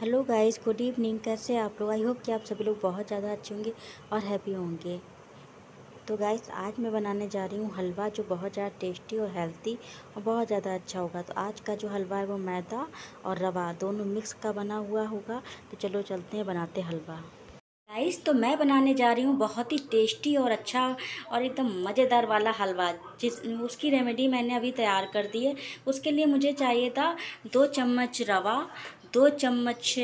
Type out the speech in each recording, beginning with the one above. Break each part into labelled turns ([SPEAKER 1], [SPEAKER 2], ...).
[SPEAKER 1] Hello guys good evening कैसे आप लोग? आई होप कि आप सभी लोग बहुत ज़्यादा अच्छे होंगे और हैप्पी होंगे। तो गाइस आज मैं बनाने जा रही हूँ हलवा जो बहुत ज़्यादा टेस्टी और हेल्थी और बहुत ज़्यादा अच्छा होगा। तो आज का जो हलवा है वो मैदा और रवा, दोनों मिक्स का बना हुआ होगा। तो चलो चलते हैं, बनाते हलवा। गाइस तो मैं बनाने जा रही हूँ बहुत ही टेस्टी और अच्छा और एकदम मज़ेदार वाला हलवा, जिस, उसकी रेमेडी मैंने अभी तैयार कर दी है। उसके लिए मुझे चाहिए था दो चम्मच रवा दो चम्मच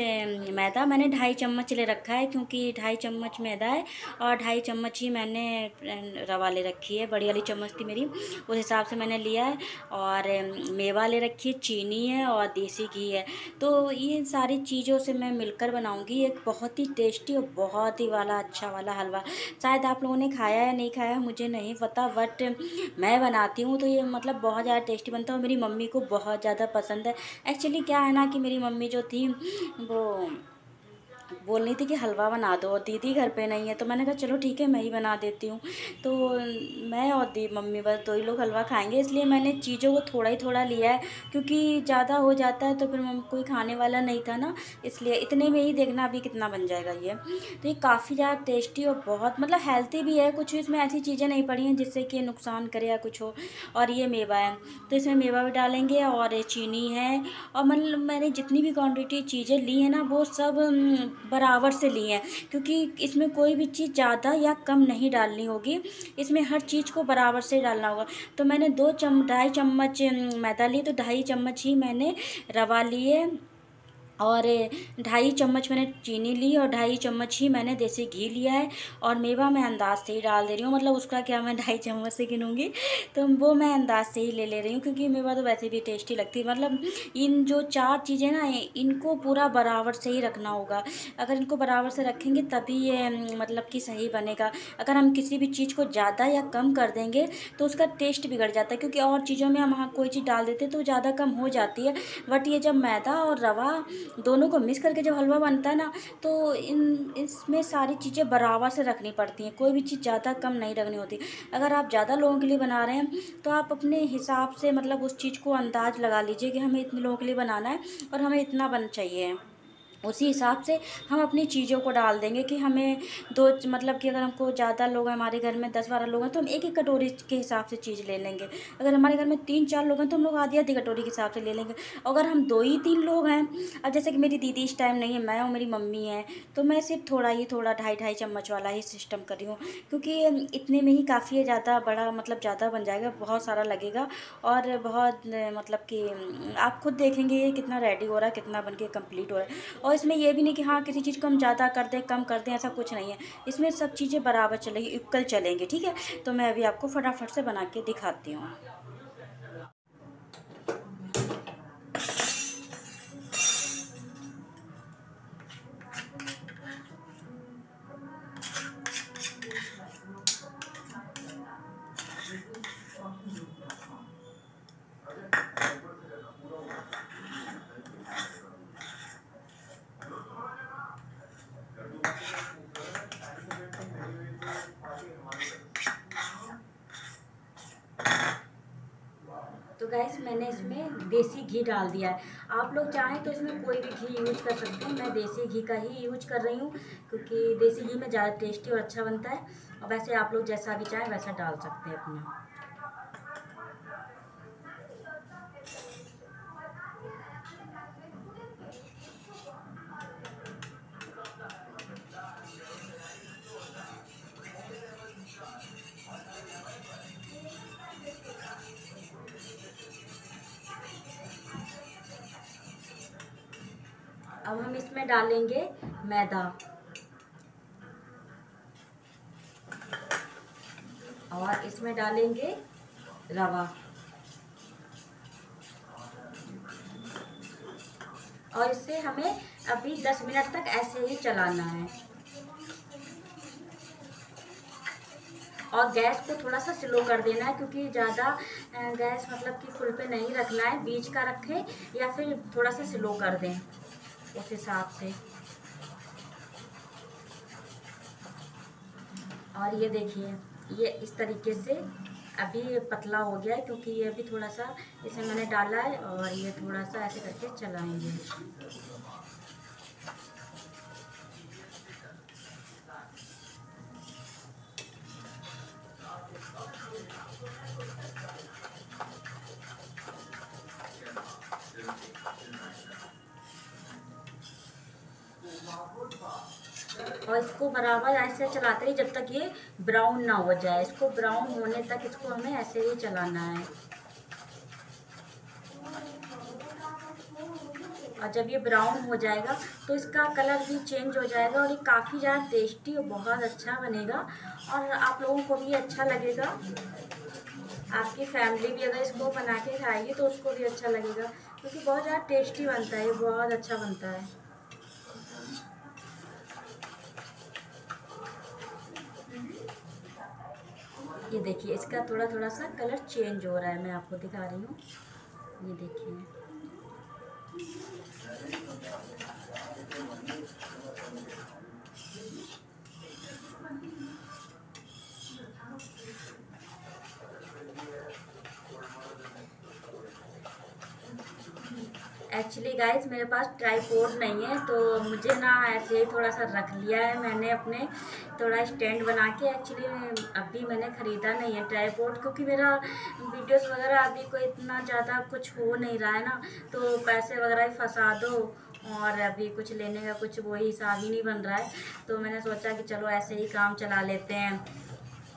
[SPEAKER 1] मैदा मैंने ढाई चम्मच ले रखा है क्योंकि ढाई चम्मच मैदा है और ढाई चम्मच ही मैंने रवा ले रखी है। बड़ी वाली चम्मच थी मेरी, उस हिसाब से मैंने लिया है और मेवा ले रखी है, चीनी है और देसी घी है। तो ये सारी चीज़ों से मैं मिलकर बनाऊँगी एक बहुत ही टेस्टी और बहुत ही वाला अच्छा वाला हलवा। शायद आप लोगों ने खाया या नहीं खाया, मुझे नहीं पता, बट मैं बनाती हूँ तो ये मतलब बहुत ज़्यादा टेस्टी बनता है और मेरी मम्मी को बहुत ज़्यादा पसंद है। एक्चुअली क्या है ना कि मेरी मम्मी जो थी वो बोल रही थी कि हलवा बना दो और दीदी घर पे नहीं है तो मैंने कहा, चलो ठीक है, मैं ही बना देती हूँ। तो मैं और दी, मम्मी बस दो ही लोग हलवा खाएँगे, इसलिए मैंने चीज़ों को थोड़ा ही थोड़ा लिया है, क्योंकि ज़्यादा हो जाता है तो फिर कोई खाने वाला नहीं था ना, इसलिए इतने में ही देखना अभी कितना बन जाएगा ये। तो ये काफ़ी ज़्यादा टेस्टी और बहुत मतलब हेल्थी भी है, कुछ इसमें ऐसी चीज़ें नहीं पड़ी हैं जिससे कि नुकसान करे या कुछ हो। और ये मेवा है तो इसमें मेवा भी डालेंगे और चीनी है, और मतलब मैंने जितनी भी क्वान्टिटी चीज़ें ली हैं ना, वो सब बराबर से ली हैं, क्योंकि इसमें कोई भी चीज़ ज़्यादा या कम नहीं डालनी होगी। इसमें हर चीज़ को बराबर से डालना होगा। तो मैंने दो चम, ढाई चम्मच मैदा ली तो ढाई चम्मच ही मैंने रवा लिए। और ढाई चम्मच मैंने चीनी ली और ढाई चम्मच ही मैंने देसी घी लिया है। और मेवा मैं अंदाज से ही डाल दे रही हूँ मतलब उसका क्या मैं ढाई चम्मच से गिनूँगी तो वो मैं अंदाज से ही ले ले रही हूँ, क्योंकि मेवा तो वैसे भी टेस्टी लगती है। मतलब इन जो चार चीज़ें ना, इनको पूरा बराबर से ही रखना होगा। अगर इनको बराबर से रखेंगे तभी ये मतलब कि सही बनेगा। अगर हम किसी भी चीज़ को ज़्यादा या कम कर देंगे तो उसका टेस्ट बिगड़ जाता है, क्योंकि और चीज़ों में हम कोई चीज़ डाल देते तो ज़्यादा कम हो जाती है। बट ये जब मैदा और रवा दोनों को मिक्स करके जब हलवा बनता है ना तो इन, इसमें सारी चीज़ें बराबर से रखनी पड़ती हैं। कोई भी चीज़ ज़्यादा कम नहीं रखनी होती। अगर आप ज़्यादा लोगों के लिए बना रहे हैं तो आप अपने हिसाब से मतलब उस चीज़ को अंदाज़ लगा लीजिए कि हमें इतने लोगों के लिए बनाना है और हमें इतना बन चाहिए। उसी हिसाब से हम अपनी चीज़ों को डाल देंगे कि हमें दो मतलब कि अगर हमको ज़्यादा लोग हैं, हमारे घर में दस बारह लोग हैं तो हम एक एक कटोरी के हिसाब से चीज़ ले लेंगे। अगर हमारे घर में तीन चार लोग हैं तो हम लोग आधी आधी कटोरी के हिसाब से ले लेंगे। अगर हम दो ही तीन लोग हैं, अब जैसे कि मेरी दीदी इस टाइम नहीं है, मैं और मेरी मम्मी है तो मैं सिर्फ़ थोड़ा ही, थोड़ा ढाई ढाई चम्मच वाला ही सिस्टम कर रही हूँ, क्योंकि इतने में ही काफ़ी ज़्यादा बड़ा मतलब ज़्यादा बन जाएगा, बहुत सारा लगेगा, और बहुत मतलब कि आप खुद देखेंगे ये कितना रेडी हो रहा है, कितना बन के कंप्लीट हो रहा है। और इसमें यह भी नहीं कि हाँ किसी चीज़ को हम ज़्यादा कर दें, कम कर दें, ऐसा कुछ नहीं है। इसमें सब चीज़ें बराबर चलेंगी, इक्वल चलेंगे, ठीक है? तो मैं अभी आपको फटाफट से बना के दिखाती हूँ। तो गैस मैंने इसमें देसी घी डाल दिया है। आप लोग चाहें तो इसमें कोई भी घी यूज़ कर सकते हैं। मैं देसी घी का ही यूज़ कर रही हूँ, क्योंकि देसी घी में ज़्यादा टेस्टी और अच्छा बनता है। और वैसे आप लोग जैसा भी चाहें, वैसा डाल सकते हैं अपना। इसमें डालेंगे मैदा। और इसमें डालेंगे रवा। और इसे हमें अभी 10 मिनट तक ऐसे ही चलाना है। और गैस को थोड़ा सा स्लो कर देना है, क्योंकि ज़्यादा गैस मतलब कि फुल पे नहीं रखना है। बीच का रखें या फिर थोड़ा सा स्लो कर दें। उस हिसाब से। और ये देखिए, ये इस तरीके से अभी पतला हो गया है क्योंकि ये अभी थोड़ा सा इसे मैंने डाला है और ये थोड़ा सा ऐसे करके चलाएँगे। और इसको बराबर ऐसे चलाते रहिए जब तक ये ब्राउन ना हो जाए। इसको ब्राउन होने तक इसको हमें ऐसे ही चलाना है। और जब ये ब्राउन हो जाएगा तो इसका कलर भी चेंज हो जाएगा और ये काफ़ी ज़्यादा टेस्टी और बहुत अच्छा बनेगा। और आप लोगों को भी अच्छा लगेगा। आपकी फैमिली भी अगर इसको बना के खाएगी तो उसको भी अच्छा लगेगा। क्योंकि तो बहुत ज़्यादा टेस्टी बनता है बहुत अच्छा बनता है। ये देखिए, इसका थोड़ा थोड़ा सा कलर चेंज हो रहा है, मैं आपको दिखा रही हूँ। ये देखिए। एक्चुअली गाइस मेरे पास ट्राईपोर्ड नहीं है तो मुझे ना ऐसे ही थोड़ा सा रख लिया है मैंने अपने, थोड़ा स्टैंड बना के। एक्चुअली अभी मैंने ख़रीदा नहीं है ट्राईपोर्ड क्योंकि मेरा वीडियोस वगैरह अभी कोई इतना ज़्यादा कुछ हो नहीं रहा है ना तो पैसे वगैरह फंसा दो और अभी कुछ लेने का कुछ वही हिसाब ही नहीं बन रहा है। तो मैंने सोचा कि चलो ऐसे ही काम चला लेते हैं।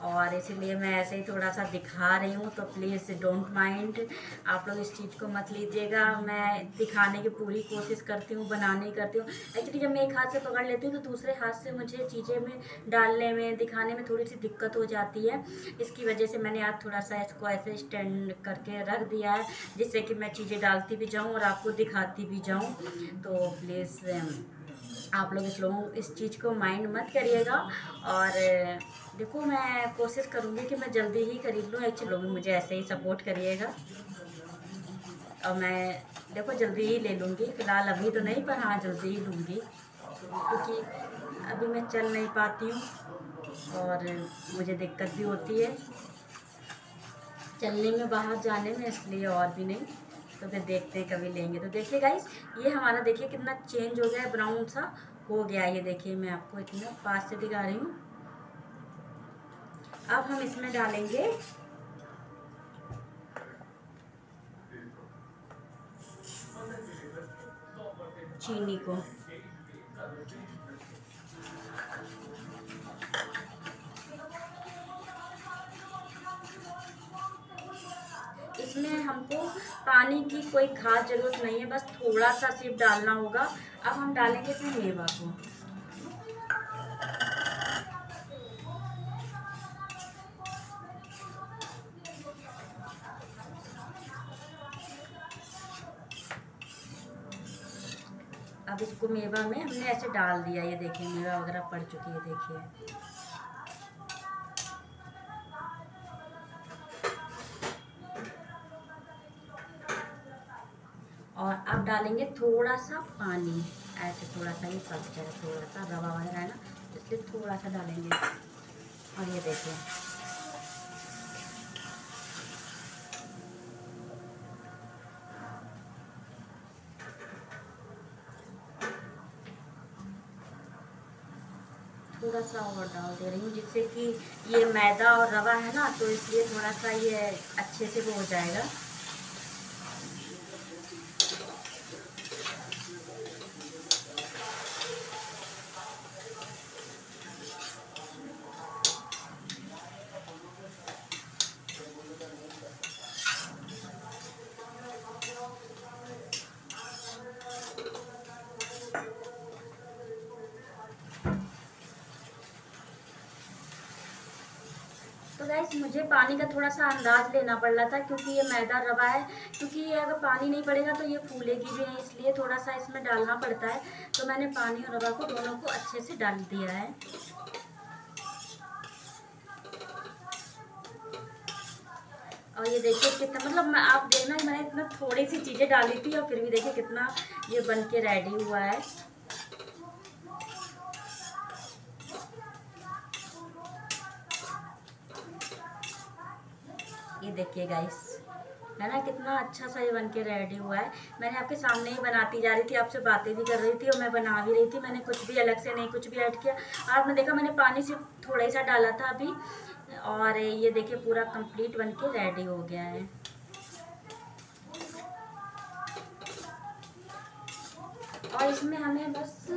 [SPEAKER 1] और इसीलिए मैं ऐसे ही थोड़ा सा दिखा रही हूँ तो प्लीज़ डोंट माइंड आप लोग इस चीज़ को मत लीजिएगा। मैं दिखाने की पूरी कोशिश करती हूँ, बनाने की करती हूँ। एक्चुअली जब मैं एक हाथ से पकड़ लेती हूँ तो दूसरे हाथ से मुझे चीज़ें में डालने में, दिखाने में थोड़ी सी दिक्कत हो जाती है। इसकी वजह से मैंने आज थोड़ा सा इसको ऐसे स्टैंड करके रख दिया है, जिससे कि मैं चीज़ें डालती भी जाऊँ और आपको दिखाती भी जाऊँ। तो प्लीज़ आप लोग इस लोगों, इस चीज़ को माइंड मत करिएगा। और, देखो, मैं कोशिश करूँगी कि मैं जल्दी ही खरीद लूँ। एक्चुअली लोग मुझे ऐसे ही सपोर्ट करिएगा। और मैं, देखो, जल्दी ही ले लूँगी। फ़िलहाल अभी तो नहीं, पर हाँ जल्दी ही लूँगी। क्योंकि अभी मैं चल नहीं पाती हूँ। और मुझे दिक्कत भी होती है। चलने में, बाहर जाने में इसलिए और भी नहीं। तो फिर देखते हैं कभी लेंगे। तो देखिए गाइस ये हमारा देखिए कितना चेंज हो गया है ब्राउन सा हो गया ये देखिए, मैं आपको इतना पास से दिखा रही हूँ। अब हम इसमें डालेंगे चीनी को। हमको पानी की कोई खास ज़रूरत नहीं है, बस थोड़ा सा सिर्फ़ डालना होगा। अब हम डालेंगे इसमें मेवा को। अब इसको मेवा में हमने ऐसे डाल दिया, ये देखिए मेवा वगैरह पड़ चुकी है, देखिए। डालेंगे थोड़ा सा पानी। ऐसे थोड़ा सा ही पक जाए थोड़ा सा रवा वगैरह है ना इसलिए थोड़ा सा डालेंगे। और ये देखिए। थोड़ा सा और डाल दे रही हूँ, जिससे कि ये मैदा और रवा है ना तो इसलिए थोड़ा सा ये अच्छे से वो हो जाएगा। गाइस मुझे पानी का थोड़ा सा अंदाज लेना पड़ रहा था, क्योंकि ये मैदा रवा है, क्योंकि ये अगर पानी नहीं पड़ेगा तो ये फूलेगी भी नहीं, इसलिए थोड़ा सा इसमें डालना पड़ता है। तो मैंने पानी और रवा को दोनों को अच्छे से डाल दिया है। और ये देखिए कितना मतलब मैं, आप देखना, मैंने इतना थोड़ी सी चीज़ें डाली थी और फिर भी देखिए कितना ये बन के रेडी हुआ है। ये देखिए गाइस है ना? कितना अच्छा सा ये बन के रेडी हुआ है। मैंने आपके सामने ही बनाती जा रही थी, आपसे बातें भी कर रही थी और मैं बना भी रही थी। मैंने कुछ भी अलग से नहीं, कुछ भी ऐड किया। आपने देखा मैंने पानी सिर्फ़ थोड़ा ही सा डाला था अभी। और ये देखिए पूरा कंप्लीट बन के रेडी हो गया है। और इसमें हमें बस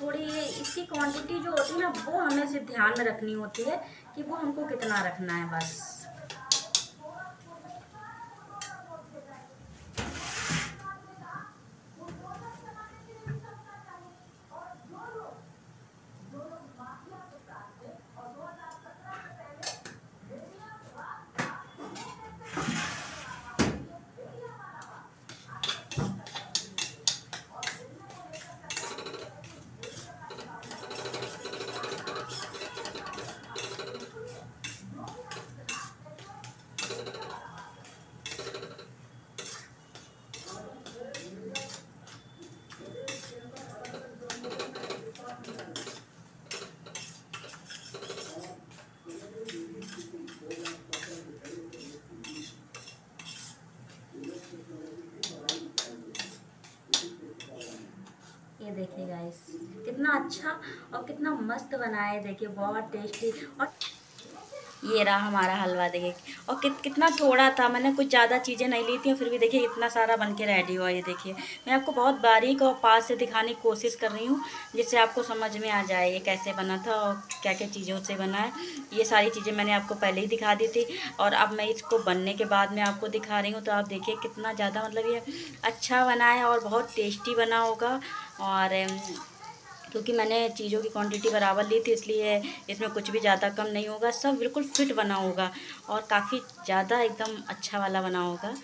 [SPEAKER 1] थोड़ी इसकी क्वांटिटी जो होती है ना, वो हमें सिर्फ़ ध्यान में रखनी होती है। कि वो हमको कितना रखना है बस ये देखिए गाइस कितना अच्छा और कितना मस्त बना है। देखिए, बहुत टेस्टी और ये रहा हमारा हलवा, देखिए। और कित, कितना थोड़ा था, मैंने कुछ ज़्यादा चीज़ें नहीं ली थी फिर भी देखिए, इतना सारा बन के रेडी हुआ ये, देखिए। मैं आपको बहुत बारीक और पास से दिखाने की कोशिश कर रही हूँ, जिससे आपको समझ में आ जाए ये कैसे बना था और क्या क्या चीज़ों से बना है। ये सारी चीज़ें मैंने आपको पहले ही दिखा दी थी और अब मैं इसको बनने के बाद में आपको दिखा रही हूँ। तो आप देखिए, कितना ज़्यादा मतलब ये अच्छा बना है और बहुत टेस्टी बना होगा। और क्योंकि मैंने चीज़ों की क्वांटिटी बराबर ली थी, इसलिए इसमें कुछ भी ज़्यादा कम नहीं होगा। सब बिल्कुल फिट बना होगा और काफ़ी ज़्यादा एकदम अच्छा वाला बना होगा।